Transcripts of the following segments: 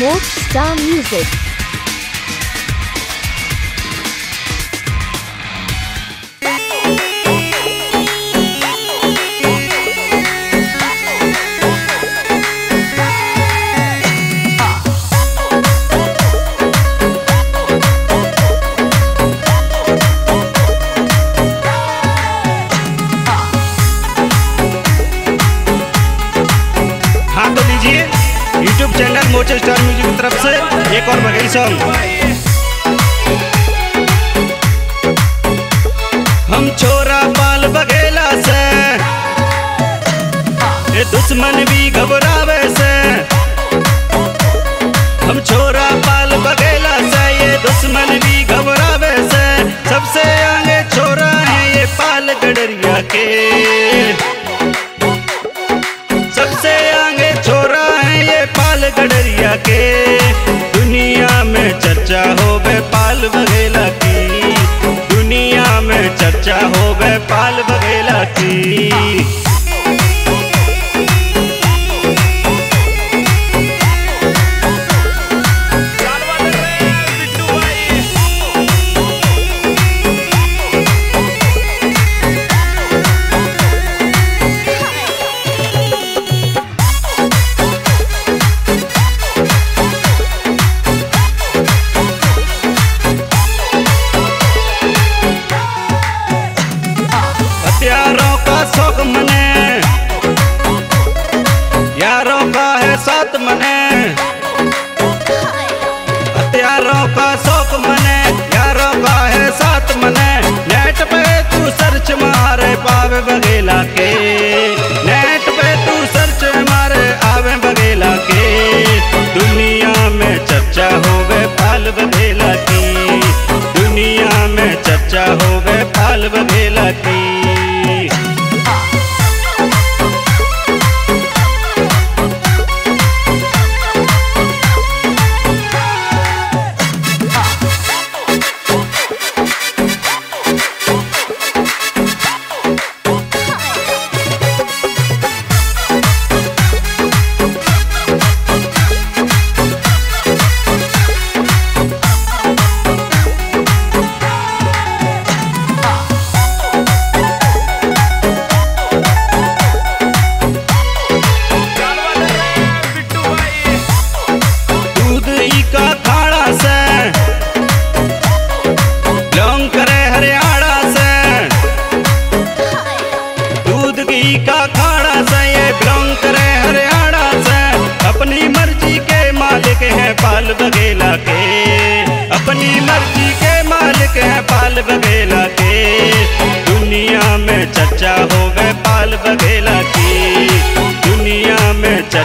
North Star Music. कोच star music की तरफ़ से, एक और बघई सॉन्ग हम छोरा बाल बघेला से दुश्मन भी घबरा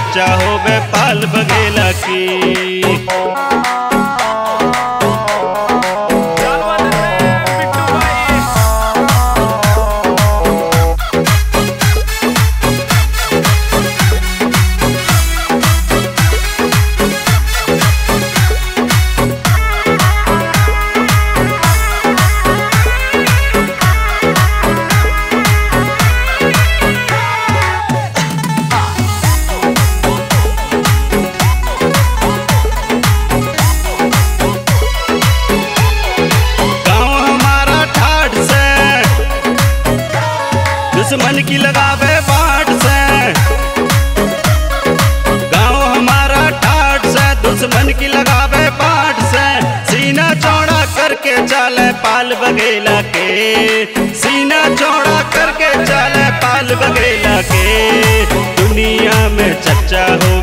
बच्चा हो पाल बगेला की। दुश्मन की लगावे बाट से। गाँव हमारा ठाट से दुश्मन की लगावे बाट से। सीना चौड़ा करके चले पाल बघेला के। सीना चौड़ा करके चले पाल बघेला के। दुनिया में चचा हो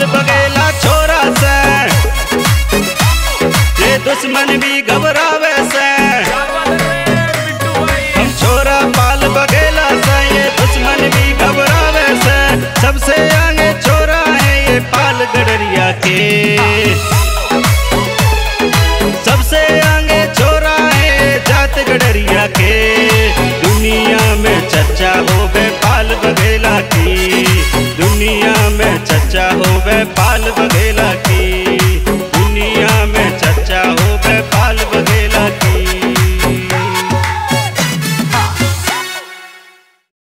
बगेला छोरा से। ये दुश्मन भी de